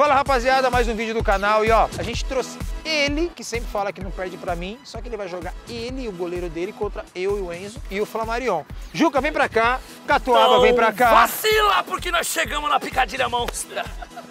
Fala rapaziada, mais um vídeo do canal e ó, a gente trouxe ele, que sempre fala que não perde pra mim, só que ele vai jogar ele e o goleiro dele contra eu e o Enzo e o Flamarion. Juca, vem pra cá, Catuaba, Então, vem pra cá. Vacila, porque nós chegamos na picadilha monstra.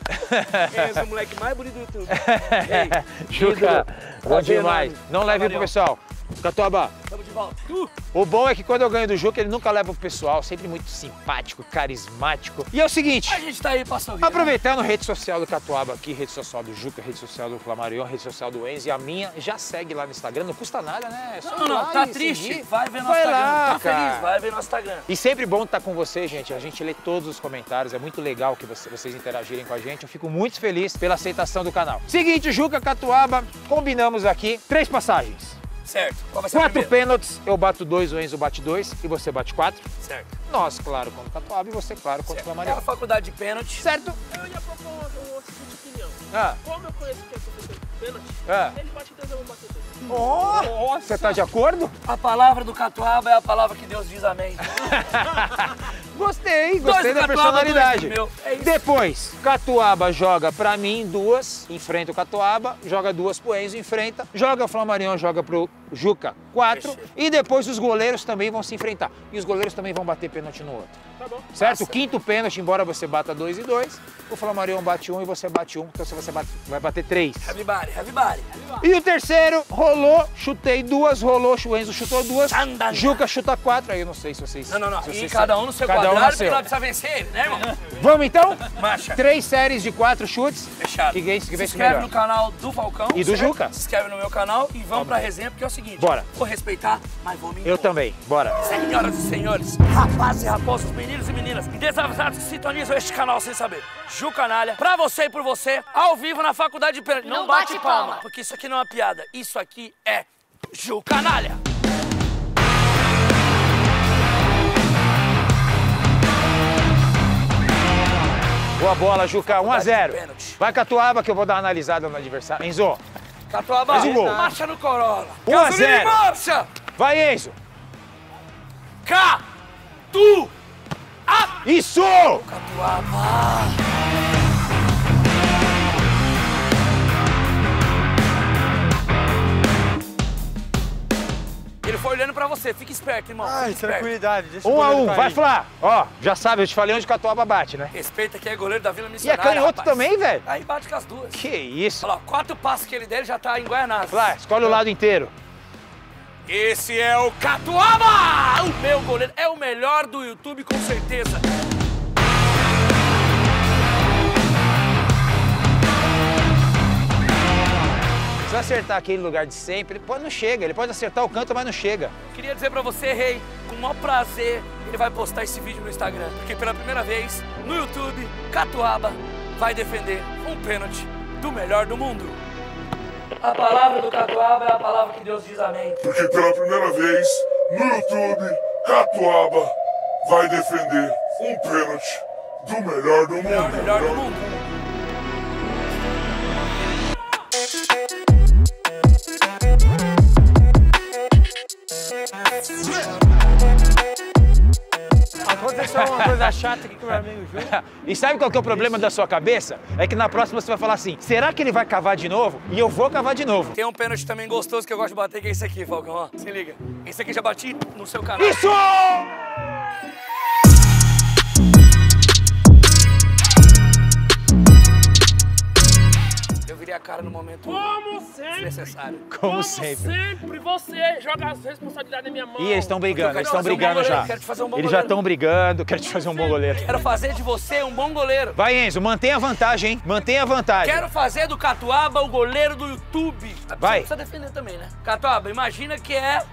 Esse é o moleque mais bonito do YouTube. Ei, Juca, bom demais. Não leve pro pessoal. Catuaba, Tamo de volta. Uh, o bom é que quando eu ganho do Juca, ele nunca leva pro pessoal, sempre muito simpático, carismático. E é o seguinte, a gente tá aí pra sorrir. Aproveitando a rede social do Catuaba aqui, rede social do Juca, rede social do Flamarion, rede social do Enzo e a minha, já segue lá no Instagram, não custa nada, né? É só Não, não, tá triste? seguir. Vai ver nosso Vai Instagram. lá, tá cara. feliz? Vai ver nosso Instagram. E sempre bom estar com vocês, gente. A gente lê todos os comentários, é muito legal que você- vocês interagirem com a gente. Eu fico muito feliz pela aceitação do canal. Seguinte, Juca, Catuaba, combinamos aqui três passagens. Certo. Qual vai ser a Quatro pênaltis, eu bato dois, o Enzo bate dois e você bate quatro. Certo. Nós, claro, contra o Catuaba e você, claro, contra o certo. Flamarion. Aquela faculdade de pênalti. Certo? Eu ia propor uma, uma seguinte opinião. Ah, Como eu conheço que é professor de pênalti, ah. ele bate dois, eu vou bater dois. Oh, você tá de acordo? A palavra do Catuaba é a palavra que Deus diz amém. Gostei, Dois gostei do da Catuaba, personalidade. dois. É isso. Depois, Catuaba joga pra mim duas, enfrenta o Catuaba, joga duas pro Enzo, enfrenta, joga o Flamarion, joga pro Juca, quatro, Fechou. e depois os goleiros também vão se enfrentar. E os goleiros também vão bater pênalti no outro. Tá bom? Certo? Massa. O quinto pênalti, embora você bata dois e dois, o Flamarion bate um e você bate um, então você bate- vai bater três. Heavy body, heavy body. E o terceiro, rolou, chutei duas, rolou, o Enzo chutou duas, Xandanga. Juca chuta quatro, aí eu não sei se vocês... Não, não, não. E cada um no seu um seu. porque nós precisamos vencer né, irmão? Vamos então? Marcha. Três séries de quatro chutes. Fechado. Que vence, que se inscreve melhor. no canal do Falcão. E do certo? Juca. Se inscreve no meu canal e vamos pra resenha, porque é o seguinte. Bora. Vou respeitar, mas vou me Eu também, bora. Senhoras e senhores, rapazes e raposas, meninos e meninas, e desavisados que sintonizam este canal sem saber. Ju Canalha, pra você e por você, ao vivo na faculdade de pênalti. Não bate palma. Porque isso aqui não é uma piada, isso aqui é Ju Canalha. Boa bola, Juca, 1 a 0. Pênalti. Vai Catuaba que eu vou dar uma analisada no adversário. Enzo, Catuaba, um gol. marcha no Corolla. Um a Gasolina zero. em marcha. vai Enzo. Tu, Isso! Catuaba. Ele foi olhando pra você, fica esperto, irmão. Ai, fica esperto. tranquilidade, deixa o 1 a goleiro 1, cair. vai Flá. Ó, já sabe, eu te falei onde Catuaba bate, né? Respeita que é goleiro da Vila E é Missionária. canhoto rapaz. também, velho? Aí bate com as duas. Que isso. Olha lá, quatro passos que ele der, ele já tá em Guaianazes. Flá, escolhe o lado inteiro. Esse é o Catuaba! O meu goleiro é o melhor do YouTube, com certeza. Se eu acertar aquele lugar de sempre, ele pode não chega. Ele pode acertar o canto, mas não chega. Queria dizer pra você, Rei, com o maior prazer, ele vai postar esse vídeo no Instagram. Porque pela primeira vez, no YouTube, Catuaba vai defender um pênalti do melhor do mundo. A palavra do Catuaba é a palavra que Deus diz amém. Porque pela primeira vez no YouTube, Catuaba vai defender um pênalti do melhor do É mundo. melhor do mundo. Aconteceu uma coisa chata aqui com o meu amigo Júlio. E sabe qual que é o problema da sua cabeça? É que na próxima você vai falar assim: será que ele vai cavar de novo? E eu vou cavar de novo. Tem um pênalti também gostoso que eu gosto de bater, que é esse aqui, Falcão. Ó, se liga. Esse aqui já bati no seu canal. Isso! A cara no momento Como sempre. necessário. Como sempre. sempre você joga as responsabilidades na minha mão. E eles estão brigando, eles estão fazer um brigando já. quero te fazer um bom Eles já goleiro. estão brigando, quero te fazer um bom goleiro. Quero fazer de você um bom goleiro. Vai, Enzo, mantenha a vantagem, hein? Mantenha a vantagem. Quero fazer do Catuaba o goleiro do YouTube. Vai. Você precisa defender também, né? Catuaba, imagina que é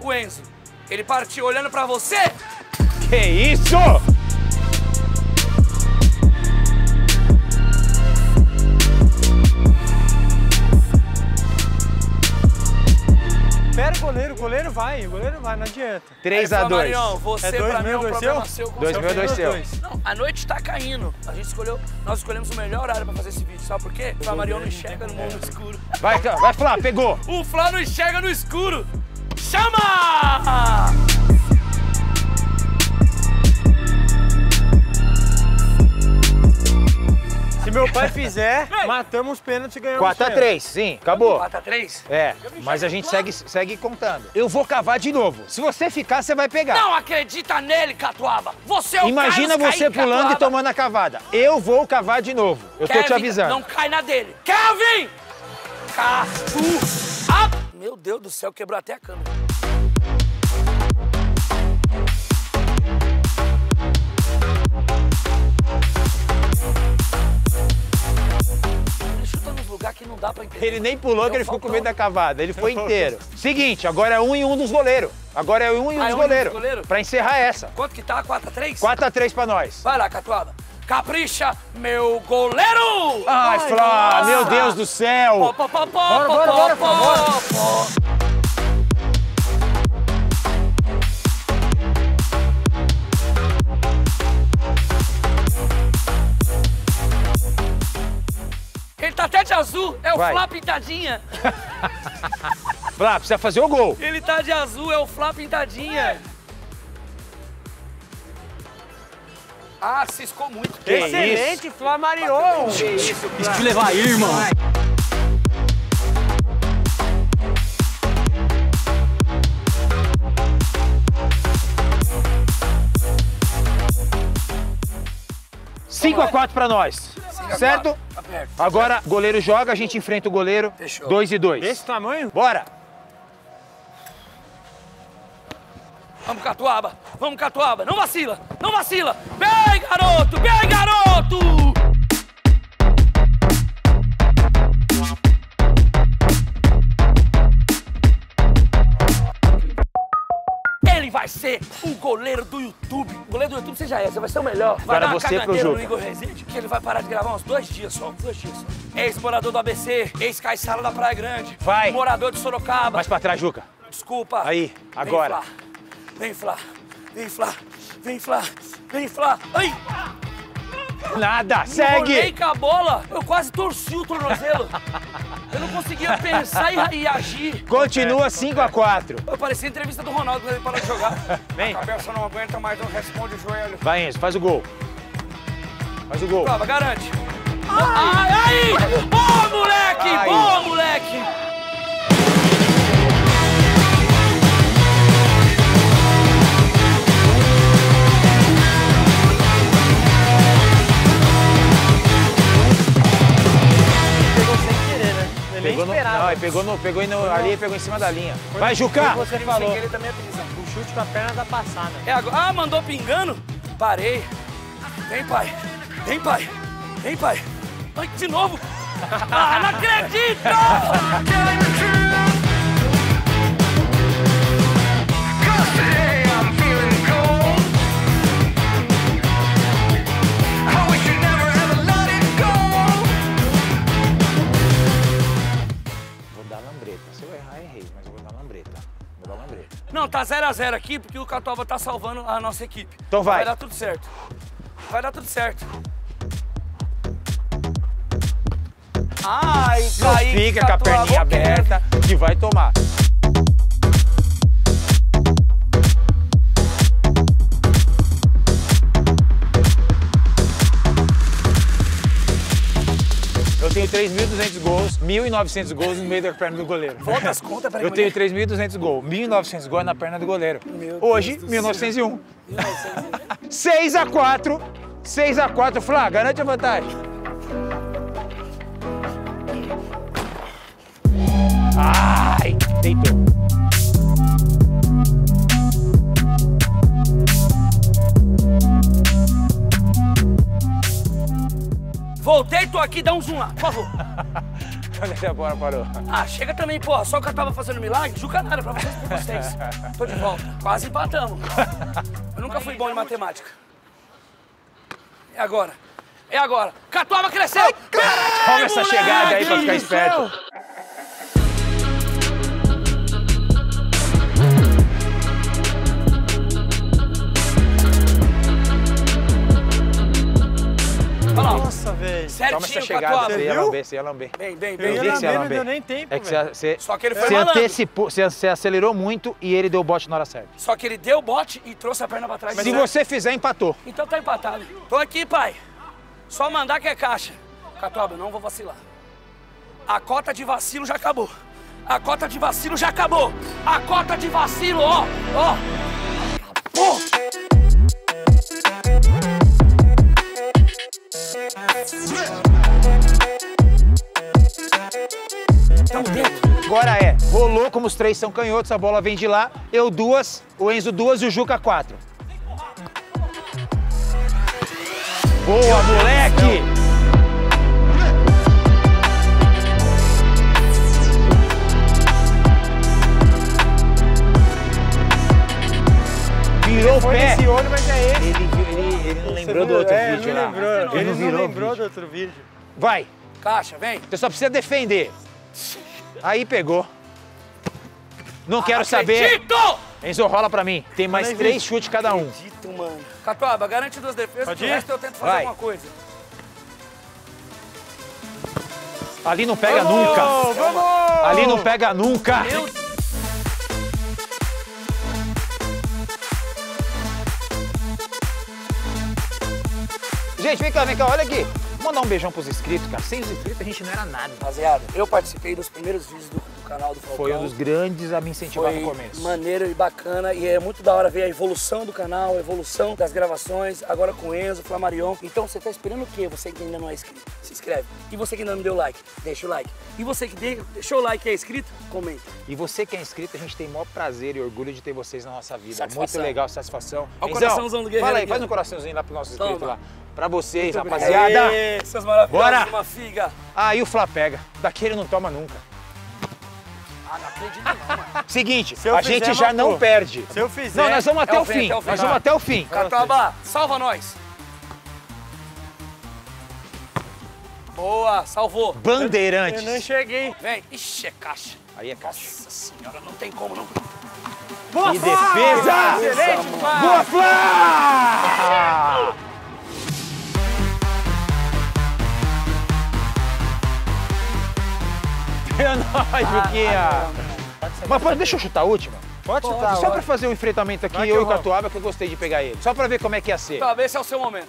o Enzo. Ele partiu olhando pra você. Que isso? Pera o goleiro, o goleiro vai, o goleiro vai, não adianta. 3 Aí, a 2 Flamarion, você É dois pra mim é um dois problema seu? seu. com Dois meu, certeza. dois seu. Não, a noite tá caindo. A gente escolheu, nós escolhemos o melhor horário pra fazer esse vídeo. Sabe por quê? O Flamarion não enxerga no mundo escuro. Vai, vai, Flá, pegou. O Flá não enxerga no escuro. Chama! Se meu pai fizer, matamos os pênaltis e ganhamos os pênaltis. 4x3, sim, acabou. 4x3? É, mas a gente segue, segue contando. Eu vou cavar de novo. Se você ficar, você vai pegar. Não acredita nele, Catuaba! Você é o Imagina Carlos você Kaique pulando e Catuaba. tomando a cavada. Eu vou cavar de novo. Eu tô te Kevin, avisando. Não cai na dele. Kevin! Catuaba! Meu Deus do céu, quebrou até a câmera. Ele nem pulou, que É ele ficou com medo da cavada. Ele foi inteiro. Seguinte, agora é um e um dos goleiros. Agora é um e um Ah, é dos e um dos goleiros. goleiros? Pra encerrar essa. Quanto que tá? 4x3? 4x3 pra nós. Vai lá, Catuaba. Capricha, meu goleiro! Ai, Flá, meu Deus do Pó, céu. pó, pó, pó, Bora, pó, bora, pó, bora, pó, bora. Azul, é o Vai. Flá pintadinha. Flá, precisa fazer o gol. Ele tá de azul, é o Flá pintadinha. Ah, ciscou muito. Que Excelente, Flamariou. Te levar aí, irmão. Cinco a 4 pra nós. Certo? Agora, goleiro joga, a gente enfrenta o goleiro. Fechou. 2 e 2. Desse tamanho? Bora. Vamos, Catuaba! Vamos, Catuaba! Não vacila! Não vacila! Bem, garoto! Bem, garoto! Vai ser o goleiro do YouTube. O goleiro do YouTube você já é, você vai ser o melhor. Vai Agora dar uma você pro no Igor Rezende, que ele vai parar de gravar uns dois dias só. Dois dias só. Ex-morador do ABC, ex-caiçara da Praia Grande. Vai. Morador de Sorocaba. Mais pra trás, Juca. Desculpa. Aí, agora. Vem, Flá. Vem, Flá. Vem, Flá. Vem, Flá. Ai! Nada, segue. com a bola. Eu quase torci o tornozelo. Eu não conseguia pensar e, e agir. Continua 5 a 4. Eu parecia a entrevista do Ronaldo quando ele parou de jogar. Vem. A cabeça não aguenta mais, não responde o joelho. Vai, Enzo, faz o gol. Faz o gol. Prova, garante. Ai, ai! Boa, Pegou no, pegou, ali e pegou em cima da linha. Vai, Juca. Você falou. Ele também é prisão. O chute com a perna da passada. É agora. Ah, mandou pingando? Parei. Vem, pai. Vem, pai. Vem, pai. Ai, de novo. Ah, não acredito! Não, tá 0x0 aqui porque o Catuaba tá salvando a nossa equipe. Então vai. Vai dar tudo certo. Vai dar tudo certo. Ai, Não Kaique fica com a perninha aberta que vai tomar. Tenho 3.200 gols, 1.900 gols no meio da perna do goleiro. Volta as contas, peraí. Eu tenho 3.200 gols, 1.900 gols na perna do goleiro. Meu Hoje, Deus do 1901. 6 a 4. 6 a 4, Flá, garante a vantagem. Ai, deitou. Voltei, tô aqui, dá um zoom lá, por favor. Olha até a bola parou. Ah, chega também, porra. Só que eu tava fazendo milagre, Juca nada pra vocês e pra vocês. Tô de volta. Quase empatamos. Eu nunca fui bom em matemática. É agora. É agora. Catuaba cresceu! Toma essa chegada aí pra ficar esperto. Lá. Nossa, velho. Toma essa Certinho, chegada, Catuaba. você ia viu? lamber, você ia lamber. Bem, bem, Eu bem. você ia lamber, não deu nem tempo, É que velho. você, você, Só que ele foi você malandro. antecipou, você, você acelerou muito e ele deu o bote na hora certa. Só que ele deu o bote e trouxe a perna pra trás. Se você fizer, empatou. Então tá empatado. Tô aqui, pai. Só mandar que é caixa. Catuaba, eu não vou vacilar. A cota de vacilo já acabou. A cota de vacilo já acabou. A cota de vacilo, ó, ó. Acabou. Agora é, rolou como os três são canhotos, a bola vem de lá, eu duas, o Enzo duas e o Juca quatro. Boa, moleque! Virou o pé. olho, mas é esse. Ele, ele, ele não lembrou do outro é, vídeo não lá. lembrou. Ele não virou o lembrou vídeo. do outro vídeo. Vai, Caixa, vem. você só precisa defender. Aí pegou. Não quero saber. Acredito! Enzo, rola pra mim. Tem mais três vi. chutes cada um. Acredito, mano. Catuaba, garante duas defesas, Pode o ir? resto eu tento fazer Vai. alguma coisa. Ali não pega nunca. Vamos! Ali não pega nunca. Meu Gente, vem cá, vem cá, olha aqui. Vou mandar um beijão pros inscritos, cara. Sem os inscritos a gente não era nada. Rapaziada, eu participei dos primeiros vídeos do, canal do Falcão. Foi um dos grandes a me incentivar Foi no começo. maneiro e bacana e é muito da hora ver a evolução do canal, a evolução das gravações, agora com Enzo, Flamarion. Então você tá esperando o quê? Você que ainda não é inscrito, se inscreve. E você que ainda não deu like, deixa o like. E você que de- deixou o like e é inscrito, comenta. E você que é inscrito, a gente tem o maior prazer e orgulho de ter vocês na nossa vida. Satisfação. Muito legal, satisfação. Olha o coraçãozão do guerreiro Fala aí, faz um coraçãozinho lá pros nossos inscritos Toma. lá. Pra vocês, rapaziada. Aê, seus maravilhosos, Bora. uma figa. Aí o Flá pega. Daqui ele não toma nunca. Ah, acredito não, mano. Seguinte, Se eu a gente já matou. não perde. Se eu fizer... Não, nós vamos até É o o fim, fim. até o fim. Nós vamos até o fim. Catuaba, salva nós. Boa, salvou. Bandeirantes. Eu não enxerguei. Vem. Ixi, é caixa. Aí é caixa. Nossa senhora, não tem como não. Que defesa! Excelente, Boa, Flá! É nóis, Juquinha! Mas pode, deixa eu chutar a última? Pode chutar. Só pra fazer um enfrentamento aqui, Vai eu e o. Catuaba, que eu gostei de pegar ele. Só pra ver como é que ia ser. Tá, esse é o seu momento.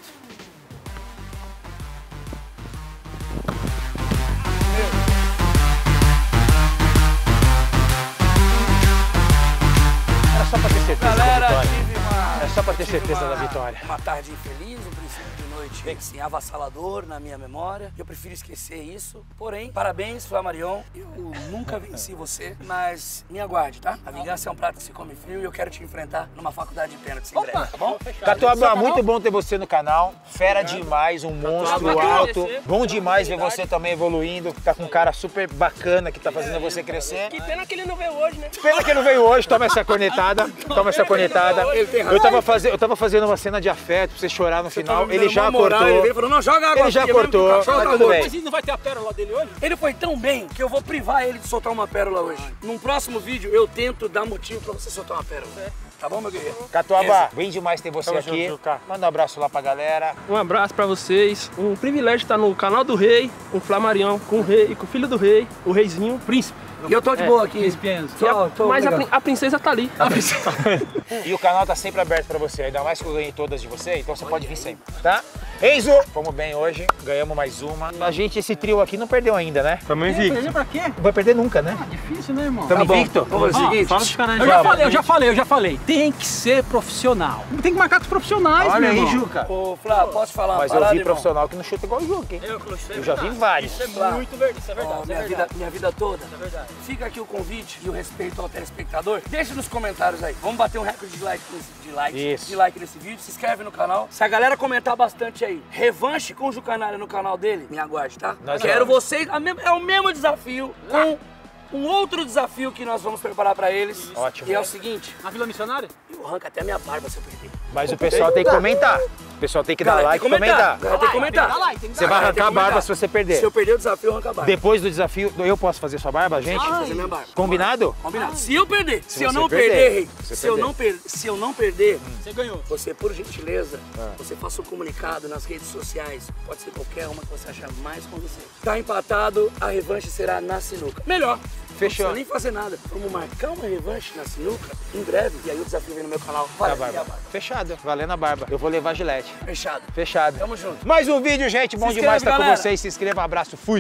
Certeza uma- da vitória. Uma tarde infeliz, um princípio de noite assim, avassalador na minha memória. Eu prefiro esquecer isso. Porém, parabéns, Flamarion. Eu nunca venci você, mas me aguarde, tá? A vingança é um prato que se come frio e eu quero te enfrentar numa faculdade de pênalti em breve, tá bom? Catuaba, muito bom ter você no canal. Fera demais, um monstro alto. Bom demais ver você também evoluindo. Tá com um cara super bacana que tá fazendo você crescer. Que pena que ele não veio hoje, né? Pena que ele não veio hoje, toma essa cornetada. Toma essa cornetada. Eu tava, faze- eu tava fazendo uma cena de afeto pra você chorar no final. Tava me Ele já moral, cortou. Ele veio e falou, não, joga água Ele já mesmo o cortou, cachorro mas tá tudo bem. Mas ele não vai ter a pérola dele hoje? Ele foi tão bem que eu vou privar ele de soltar uma pérola hoje. Num próximo vídeo eu tento dar motivo pra você soltar uma pérola. Tá bom, meu guerreiro? Catuaba, bem demais ter você Tamo aqui. junto. Manda um abraço lá pra galera. Um abraço pra vocês. Um privilégio estar no canal do rei, com o Flamarião, com o rei, com o filho do rei, o reizinho, príncipe. E eu tô de boa aqui. E a- Tô- mas a, a princesa tá ali. E o canal tá sempre aberto pra você, ainda mais que eu ganhei todas de você, então você pode vir sempre, tá? Enzo, fomos bem hoje, ganhamos mais uma. A gente, esse trio aqui não perdeu ainda, né? Tamo invicto. Perder pra quê? Não vai perder nunca, né? Difícil, né, irmão? Tamo Tá bom. invicto? Vamos Ó, seguinte. Fala dos canais Eu de já falei, eu já falei, eu já falei. Tem que ser profissional. Tem que marcar com os profissionais, Olha meu aí, irmão. Juca. Ô, Flá, posso falar uma Mas eu parada, vi irmão? profissional que não chuta igual o Juca, hein? Eu já vi vários. Isso é muito verdade, isso é verdade. Ó, isso é minha, verdade. vida, minha vida toda. É verdade. Fica aqui o convite e o respeito ao telespectador. Deixa nos comentários aí. Vamos bater um recorde de like nesse, de like, Isso. de like nesse vídeo. Se inscreve no canal. Se a galera comentar bastante aí, revanche com o Jucanalha no canal dele, me aguarde, tá? Nós Quero vamos. vocês. a É o mesmo desafio com um outro desafio que nós vamos preparar pra eles. Ótimo. E é o seguinte: Na Vila Missionária? eu arranco até minha barba se eu perder. Mas o pessoal tem que comentar. O pessoal tem que dar Galera, like tem e que comentar. comentar. Galera, tem que comentar. Dá like, tem que Você vai arrancar a barba se você perder. Se eu perder o desafio, eu arranco a barba. Depois do desafio, eu posso fazer sua barba, gente? fazer minha barba. Combinado? Combinado. Se eu perder, se, eu você não perder, perder, rei, se se eu não per- se eu não perder, Você ganhou. você por gentileza, Ah. você faça um comunicado nas redes sociais, pode ser qualquer uma que você achar mais você. Tá empatado, a revanche será na sinuca. Melhor, Fechou. Não precisa nem fazer nada. Vamos marcar uma revanche na sinuca em breve. E aí o desafio vem no meu canal. Vai, Tá, barba. Fechado. Valendo a barba. Eu vou levar gilete. Fechado. Fechado. Tamo junto. Mais um vídeo, gente. Bom Se demais estar com vocês. Se inscreva, um abraço. Fui.